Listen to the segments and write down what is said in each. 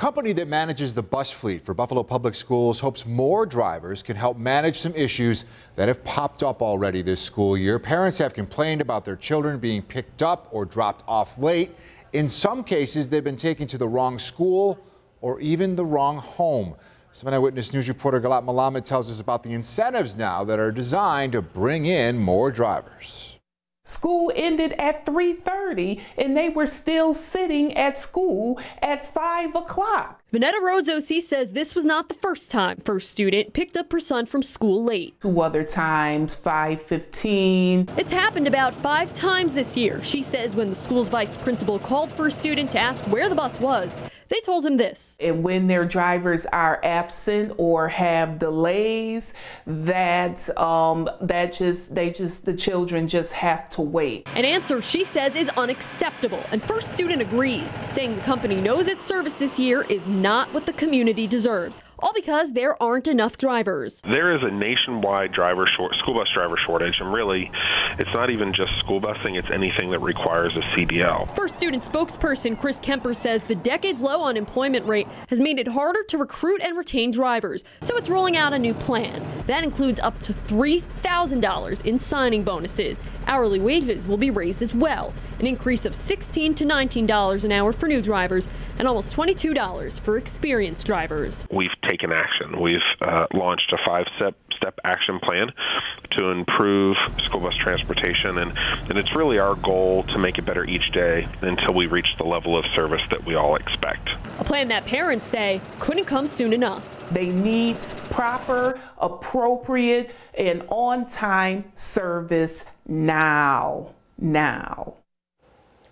company that manages the bus fleet for Buffalo Public Schools hopes more drivers can help manage some issues that have popped up already this school year. Parents have complained about their children being picked up or dropped off late. In some cases, they've been taken to the wrong school or even the wrong home. 7 Eyewitness News reporter Gilad Malamed tells us about the incentives now that are designed to bring in more drivers. School ended at 3.30 and they were still sitting at school at 5 o'clock. Vanetta Rhodes OC says this was not the first time first student picked up her son from school late. Two other times, 5.15. It's happened about five times this year. She says when the school's vice principal called for a student to ask where the bus was, they told him this. And when their drivers are absent or have delays, that um, that just they just the children just have to wait. An answer she says is unacceptable, and first student agrees, saying the company knows its service this year is not what the community deserves all because there aren't enough drivers. There is a nationwide driver short, school bus driver shortage, and really, it's not even just school busing, it's anything that requires a CDL. First student spokesperson Chris Kemper says the decades low unemployment rate has made it harder to recruit and retain drivers, so it's rolling out a new plan. That includes up to $3,000 in signing bonuses. Hourly wages will be raised as well, an increase of 16 to $19 an hour for new drivers and almost $22 for experienced drivers. We've taken action. We've uh, launched a five-step step action plan to improve school bus transportation, and, and it's really our goal to make it better each day until we reach the level of service that we all expect. A plan that parents say couldn't come soon enough. They need proper, appropriate, and on-time service now. Now.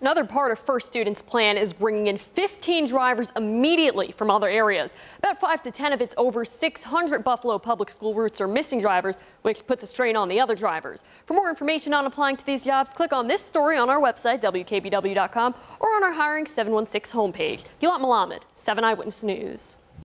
Another part of First Student's plan is bringing in 15 drivers immediately from other areas. About 5 to 10 of its over 600 Buffalo public school routes are missing drivers, which puts a strain on the other drivers. For more information on applying to these jobs, click on this story on our website, WKBW.com, or on our Hiring 716 homepage. Gilad Malamed, 7 Eyewitness News.